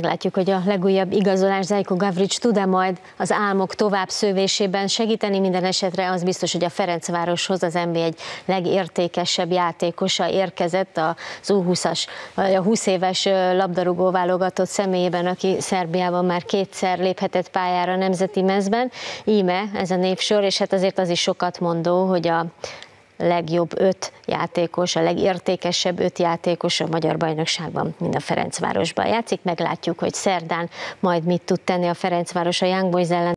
Meglátjuk, hogy a legújabb igazolás Zajko Gavrics tud-e majd az álmok tovább szövésében segíteni. Minden esetre az biztos, hogy a Ferencvároshoz az NBA egy legértékesebb játékosa érkezett az U20-as, a 20 éves labdarúgó válogatott személyében, aki Szerbiában már kétszer léphetett pályára nemzeti mezben. Íme ez a névsor, és hát azért az is sokat mondó, hogy a legjobb öt játékos, a legértékesebb öt játékos a magyar bajnokságban, mind a Ferencvárosban játszik. Meglátjuk, hogy szerdán majd mit tud tenni a Ferencváros a Young Boys ellen.